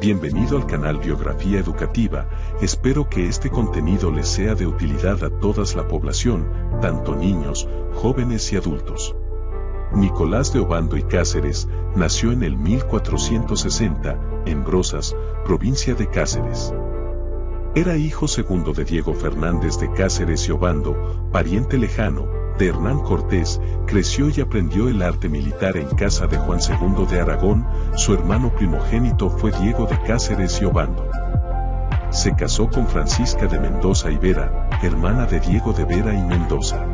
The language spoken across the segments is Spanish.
Bienvenido al canal Biografía Educativa, espero que este contenido les sea de utilidad a toda la población, tanto niños, jóvenes y adultos. Nicolás de Obando y Cáceres, nació en el 1460, en Brozas, provincia de Cáceres. Era hijo segundo de Diego Fernández de Cáceres y Obando, pariente lejano, de Hernán Cortés, creció y aprendió el arte militar en casa de Juan II de Aragón, su hermano primogénito fue Diego de Cáceres y Obando. Se casó con Francisca de Mendoza y Vera, hermana de Diego de Vera y Mendoza.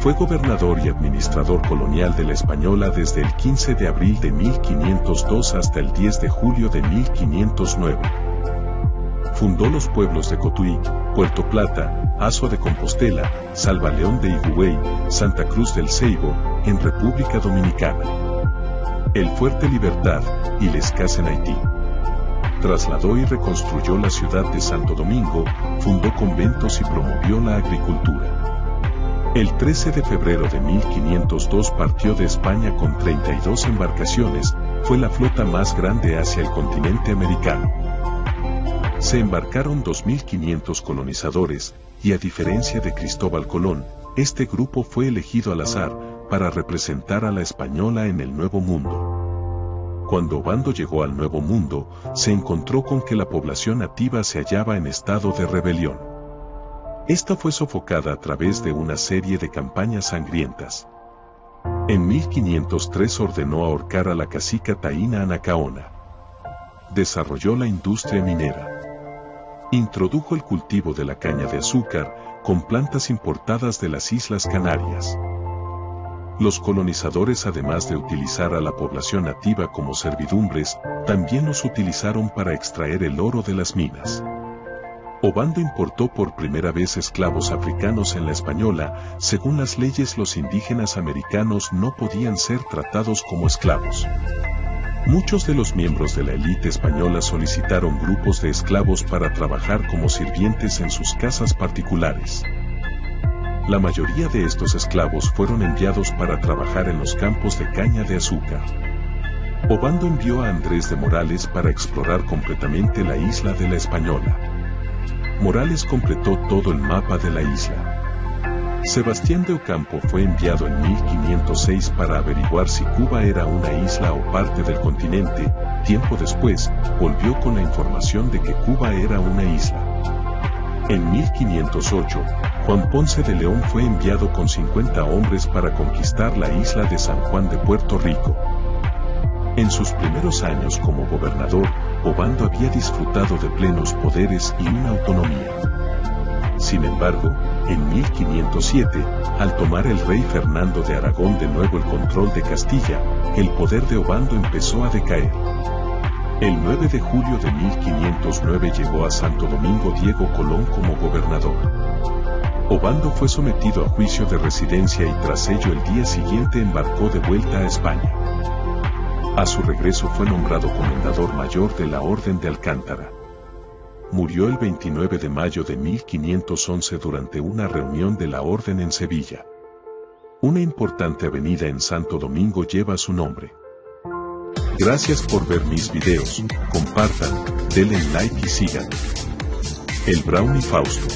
Fue gobernador y administrador colonial de la Española desde el 15 de abril de 1502 hasta el 10 de julio de 1509. Fundó los pueblos de Cotuí, Puerto Plata, Azo de Compostela, Salva León de Higüey, Santa Cruz del Ceibo, en República Dominicana. El Fuerte Libertad, y Les Casa en Haití. Trasladó y reconstruyó la ciudad de Santo Domingo, fundó conventos y promovió la agricultura. El 13 de febrero de 1502 partió de España con 32 embarcaciones, fue la flota más grande hacia el continente americano. Se embarcaron 2.500 colonizadores, y a diferencia de Cristóbal Colón, este grupo fue elegido al azar, para representar a la española en el Nuevo Mundo. Cuando Bando llegó al Nuevo Mundo, se encontró con que la población nativa se hallaba en estado de rebelión. Esta fue sofocada a través de una serie de campañas sangrientas. En 1503 ordenó ahorcar a la cacica Taína Anacaona. Desarrolló la industria minera. Introdujo el cultivo de la caña de azúcar, con plantas importadas de las Islas Canarias. Los colonizadores además de utilizar a la población nativa como servidumbres, también los utilizaron para extraer el oro de las minas. Obando importó por primera vez esclavos africanos en la española, según las leyes los indígenas americanos no podían ser tratados como esclavos. Muchos de los miembros de la élite española solicitaron grupos de esclavos para trabajar como sirvientes en sus casas particulares. La mayoría de estos esclavos fueron enviados para trabajar en los campos de caña de azúcar. Obando envió a Andrés de Morales para explorar completamente la isla de la Española. Morales completó todo el mapa de la isla. Sebastián de Ocampo fue enviado en 1506 para averiguar si Cuba era una isla o parte del continente, tiempo después, volvió con la información de que Cuba era una isla. En 1508, Juan Ponce de León fue enviado con 50 hombres para conquistar la isla de San Juan de Puerto Rico. En sus primeros años como gobernador, Obando había disfrutado de plenos poderes y una autonomía. Sin embargo, en 1507, al tomar el rey Fernando de Aragón de nuevo el control de Castilla, el poder de Obando empezó a decaer. El 9 de julio de 1509 llegó a Santo Domingo Diego Colón como gobernador. Obando fue sometido a juicio de residencia y tras ello el día siguiente embarcó de vuelta a España. A su regreso fue nombrado comendador mayor de la Orden de Alcántara murió el 29 de mayo de 1511 durante una reunión de la Orden en Sevilla. Una importante avenida en Santo Domingo lleva su nombre. Gracias por ver mis videos, compartan, denle like y sigan. El Brownie Fausto.